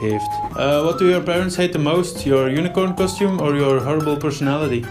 heeft. Uh, what do your parents hate the most? Your unicorn costume or your horrible personality?